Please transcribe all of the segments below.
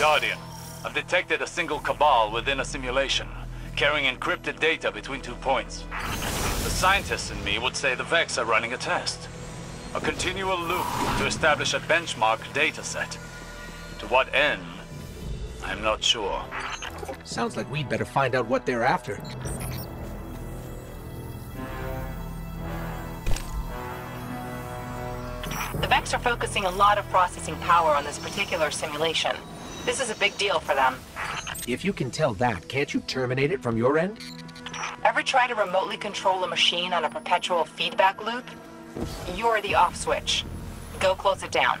Guardian, I've detected a single cabal within a simulation, carrying encrypted data between two points. The scientists in me would say the Vex are running a test. A continual loop to establish a benchmark data set. To what end? I'm not sure. Sounds like we'd better find out what they're after. The Vex are focusing a lot of processing power on this particular simulation. This is a big deal for them. If you can tell that, can't you terminate it from your end? Ever try to remotely control a machine on a perpetual feedback loop? You're the off switch. Go close it down.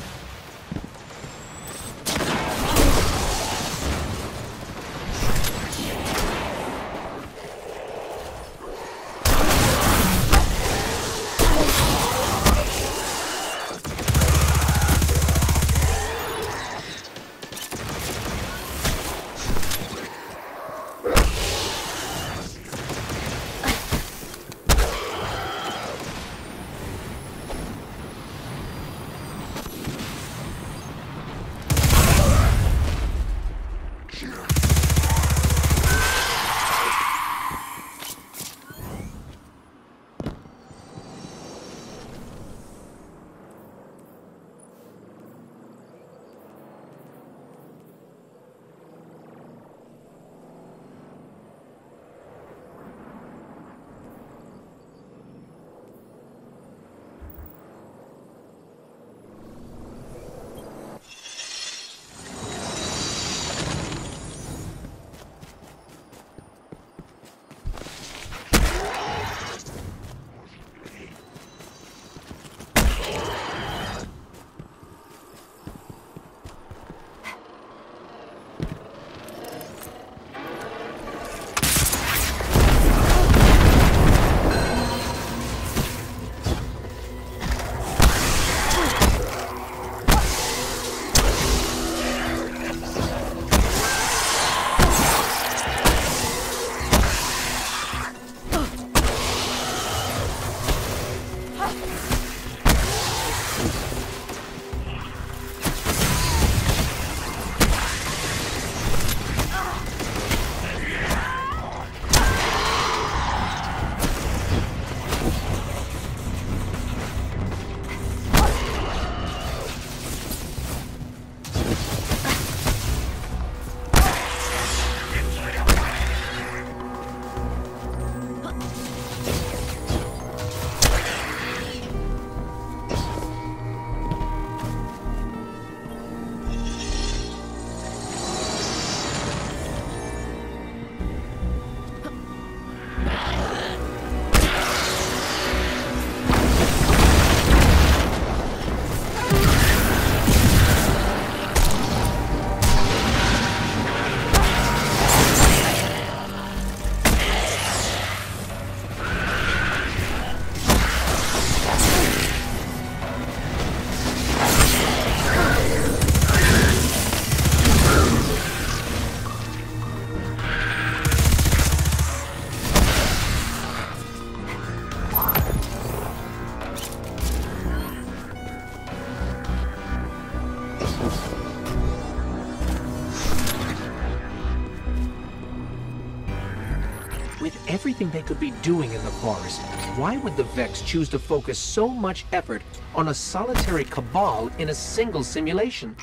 doing in the forest, why would the Vex choose to focus so much effort on a solitary cabal in a single simulation?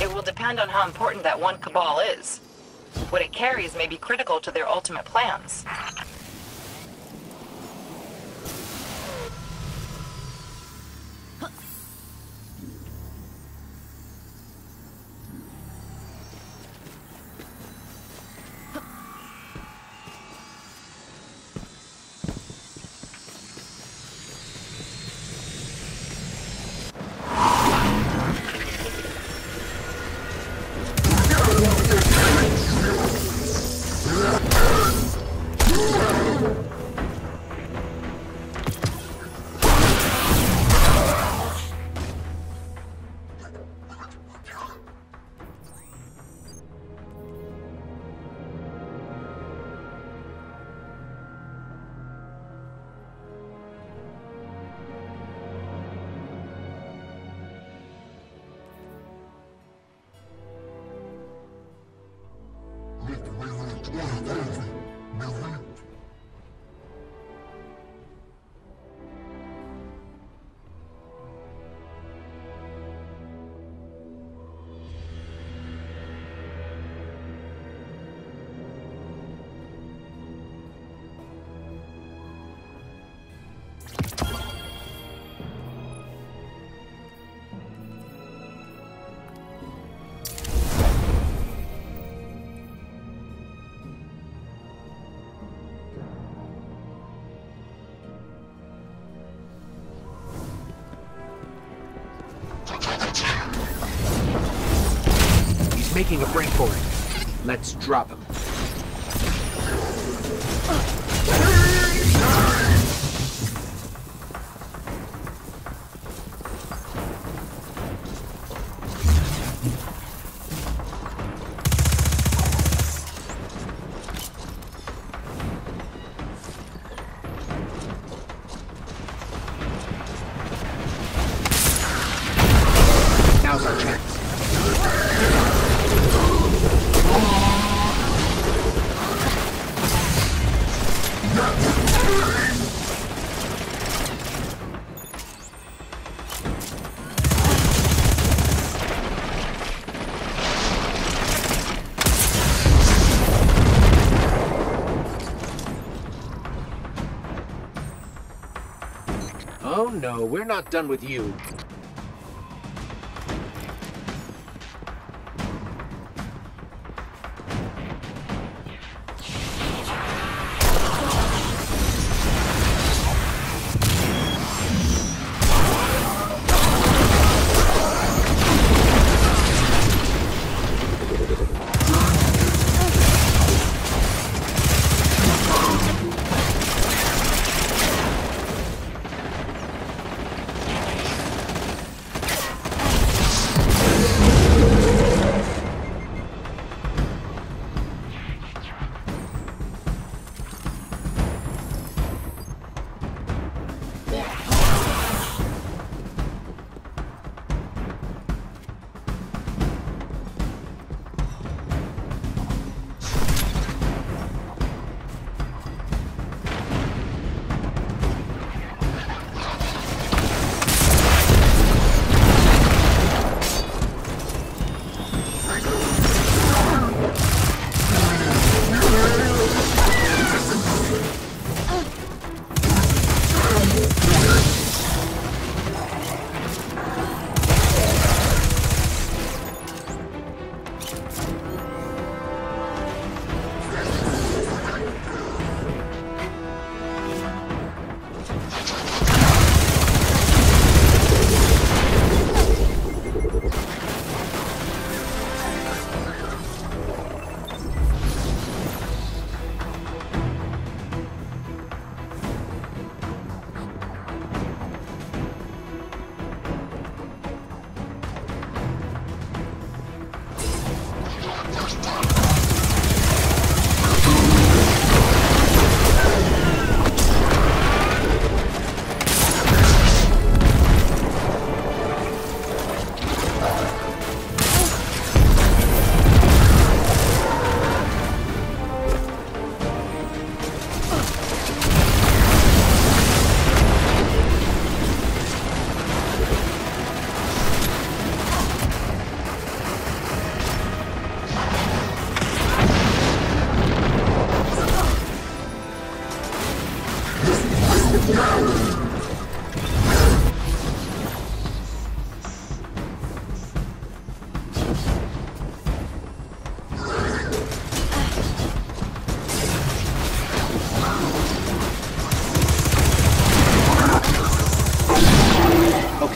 It will depend on how important that one cabal is. What it carries may be critical to their ultimate plans. Making a break for it. Let's drop him. Oh no, we're not done with you.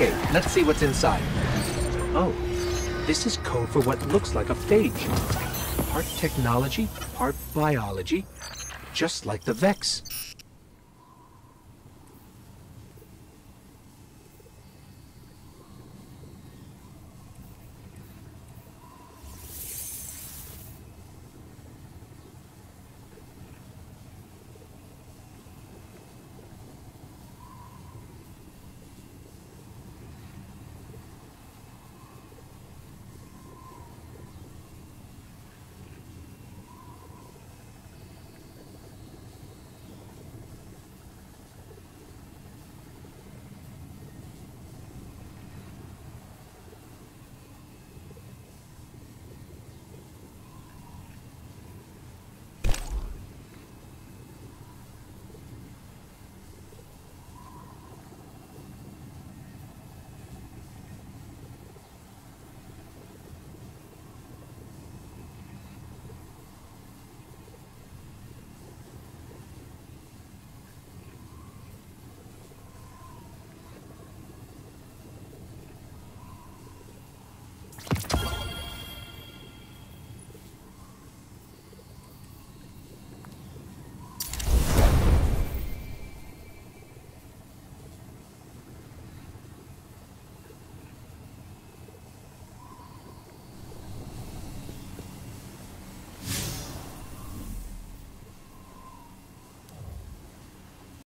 Okay, let's see what's inside. Oh, this is code for what looks like a phage. Part technology, part biology, just like the Vex.